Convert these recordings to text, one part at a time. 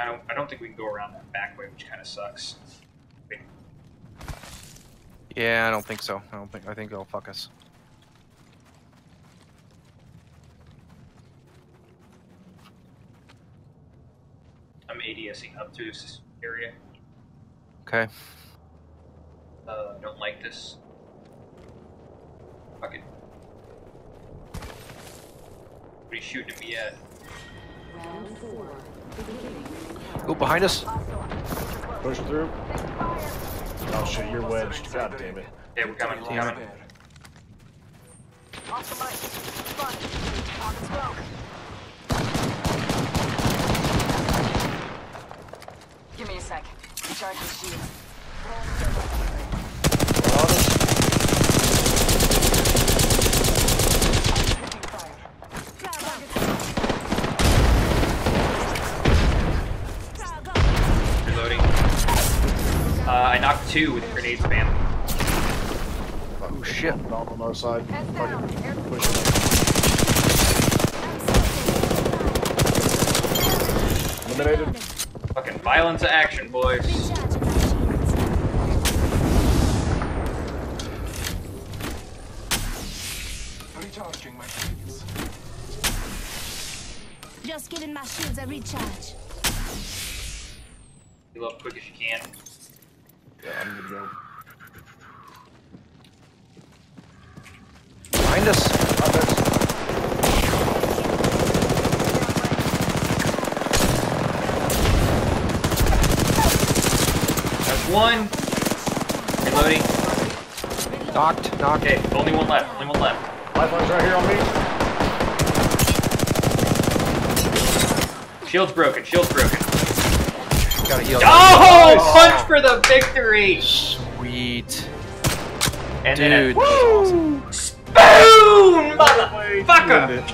I don't. I don't think we can go around that back way, which kind of sucks. Yeah, I don't think so. I don't think. I think they'll fuck us. I'm ADSing up to this area. Okay. Uh, don't like this. Fuck it. What are you shooting at me at? Round four. Beginning. Oh, behind us. Push through. Oh shit, you're wedged. God damn it. Yeah, we're coming. We're Damn coming. Off the mic. Front. Talking smoke. Give me a sec. Recharge the shield. Taking fire. Reloading. Uh, I knocked two with grenade spam. Oh shit. Down on our side. Heads. Fucking Air. Eliminated. Fucking violence of action, boys. Recharging my shields. Just giving my shields a recharge. Heal up quick as you can. Yeah, I'm good to go. Behind us. Up there. That's one. Reloading. Knocked. Knocked. Okay, only one left. Only one left. Lifeline's right here on me. Shield's broken. Shield's broken. Gotta heal. Oh, punch for the victory! Sweet. And Dude. then a woo! Spoon, motherfucker!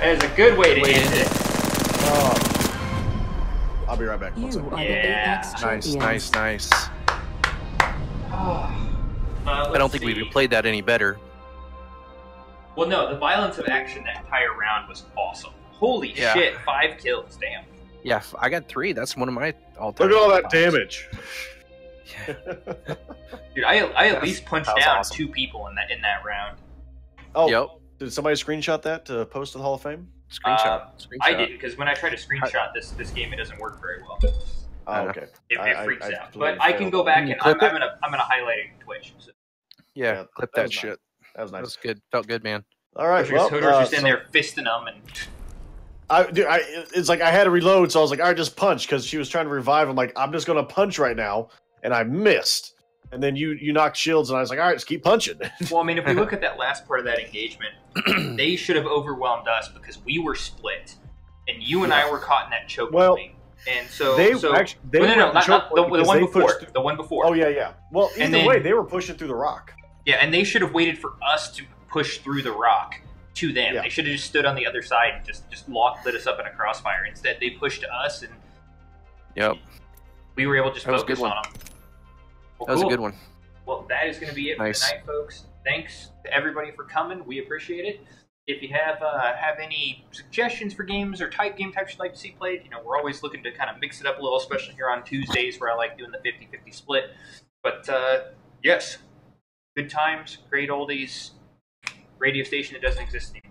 That is a good way to Way end end it. Oh. I'll be right back. You are Yeah. the Nice, nice, nice. Uh, I don't think we let's could see. played that any better. Well, no, the violence of action that entire round was awesome. Holy Yeah. shit, five kills, damn. Yeah, f- I got three. That's one of my all-time. Look at all that tops. damage. Dude, I, I at That's- least punched down awesome. two people in that in that round. Oh, Yep. did somebody screenshot that to post to the Hall of Fame? Screenshot. Uh, Screenshot. I didn't because when I try to screenshot this this game, it doesn't work very well. Oh, okay. It, I- it I- freaks I out. completely But I can failed. go back Can you and I'm, I'm gonna I'm gonna highlight it on Twitch. So, Yeah, Yeah, clip that that, was nice. shit. That was That nice. was good. Felt good, man. All right. Hodor's Well, Hodor's uh, just in so- there fisting them and I, dude, I, it's like I had to reload, so I was like, all right, just punch, because she was trying to revive. I'm like, I'm just gonna punch right now, and I missed. And then you you knocked shields, and I was like, all right, just keep punching. Well, I mean, if we look at that last part of that engagement, they should have overwhelmed us because we were split, and you and I were caught in that choke Well, point. And so, they so actually they well, no, no, not, not the, the one before. The one before. Oh yeah, yeah. Well, either then- way, they were pushing through the rock. Yeah, and they should have waited for us to push through the rock to them. Yeah. They should have just stood on the other side and just just locked lit us up in a crossfire. Instead, they pushed to us, and Yep. we were able to just That was a focus good one. on them. Well, That was cool. a good one. Well, that is going to be it Nice. for tonight, folks. Thanks to everybody for coming. We appreciate it. If you have uh, have any suggestions for games or type game types you'd like to see played, you know, we're always looking to kind of mix it up a little, especially here on Tuesdays where I like doing the 50-50 split. But uh, yes, good times, great oldies, radio station that doesn't exist anymore.